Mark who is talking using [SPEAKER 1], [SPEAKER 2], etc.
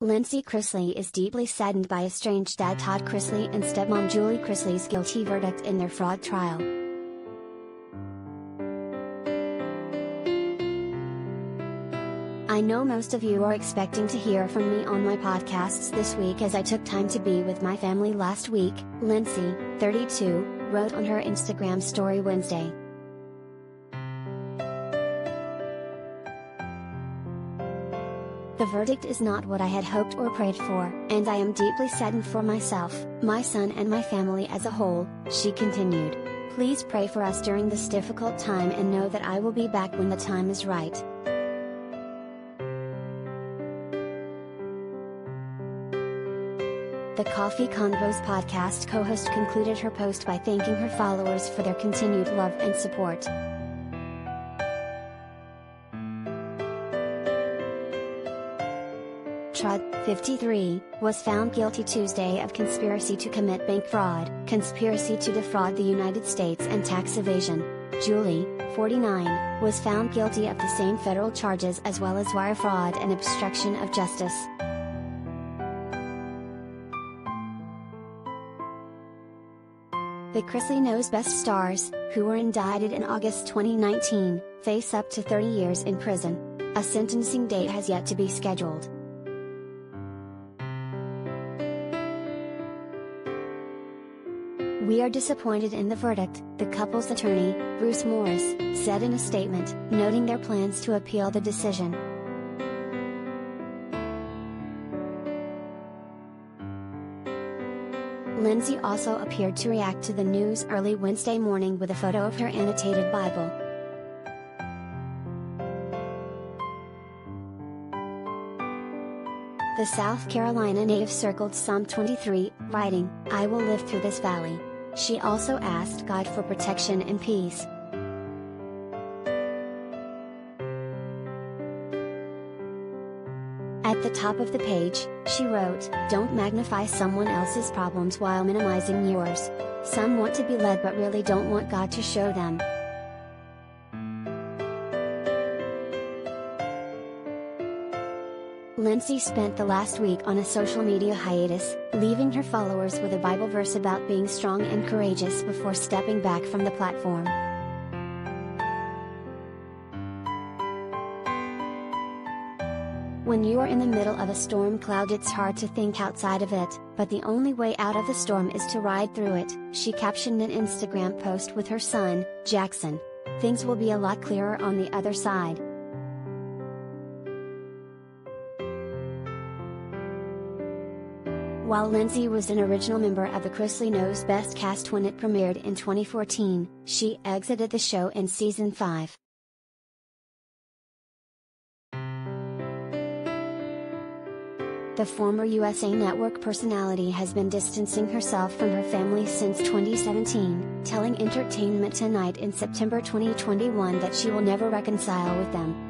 [SPEAKER 1] Lindsie Chrisley is deeply saddened by estranged dad Todd Chrisley and stepmom Julie Chrisley's guilty verdict in their fraud trial. I know most of you are expecting to hear from me on my podcasts this week as I took time to be with my family last week, Lindsie, 32, wrote on her Instagram story Wednesday. The verdict is not what I had hoped or prayed for, and I am deeply saddened for myself, my son and my family as a whole, she continued. Please pray for us during this difficult time and know that I will be back when the time is right. The Coffee Convos podcast co host concluded her post by thanking her followers for their continued love and support. Todd, 53, was found guilty Tuesday of conspiracy to commit bank fraud, conspiracy to defraud the United States and tax evasion. Julie, 49, was found guilty of the same federal charges as well as wire fraud and obstruction of justice. The Chrisley Knows Best stars, who were indicted in August 2019, face up to 30 years in prison. A sentencing date has yet to be scheduled. We are disappointed in the verdict, the couple's attorney, Bruce Morris, said in a statement, noting their plans to appeal the decision. Lindsie also appeared to react to the news early Wednesday morning with a photo of her annotated Bible. The South Carolina native circled Psalm 23, writing, I will live through this valley. She also asked God for protection and peace. At the top of the page, she wrote, Don't magnify someone else's problems while minimizing yours. Some want to be led but really don't want God to show them. Lindsie spent the last week on a social media hiatus, leaving her followers with a Bible verse about being strong and courageous before stepping back from the platform. When you are in the middle of a storm cloud, it's hard to think outside of it, but the only way out of the storm is to ride through it, she captioned an Instagram post with her son, Jackson. Things will be a lot clearer on the other side. While Lindsie was an original member of the Chrisley Knows Best cast when it premiered in 2014, she exited the show in season 5. The former USA Network personality has been distancing herself from her family since 2017, telling Entertainment Tonight in September 2021 that she will never reconcile with them.